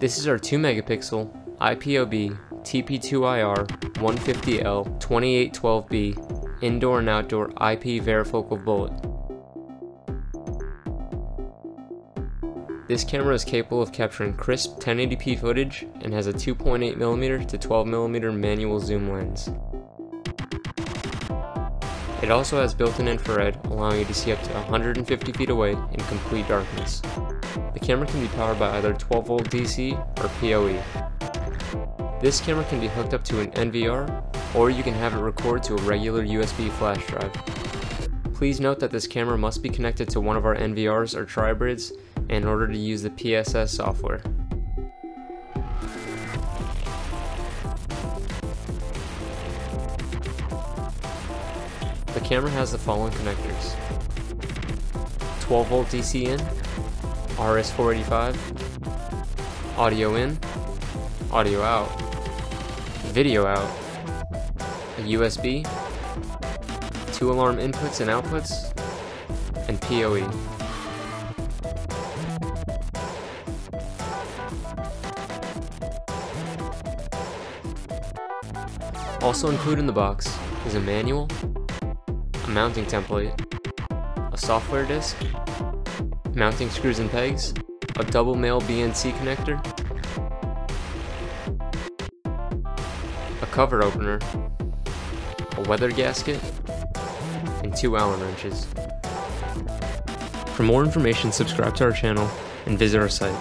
This is our 2 megapixel IPOB TP2IR 150L 2812B indoor and outdoor IP varifocal bullet. This camera is capable of capturing crisp 1080p footage and has a 2.8mm to 12mm manual zoom lens. It also has built-in infrared, allowing you to see up to 150 feet away in complete darkness. The camera can be powered by either 12 volt DC or PoE. This camera can be hooked up to an NVR, or you can have it record to a regular USB flash drive. Please note that this camera must be connected to one of our NVRs or tribrids in order to use the PSS software. The camera has the following connectors 12 volt DC in, RS485, audio in, audio out, video out, a USB, two alarm inputs and outputs, and PoE. Also included in the box is a manual, a mounting template, a software disk, mounting screws and pegs, a double male BNC connector, a cover opener, a weather gasket, and two Allen wrenches. For more information, subscribe to our channel and visit our site.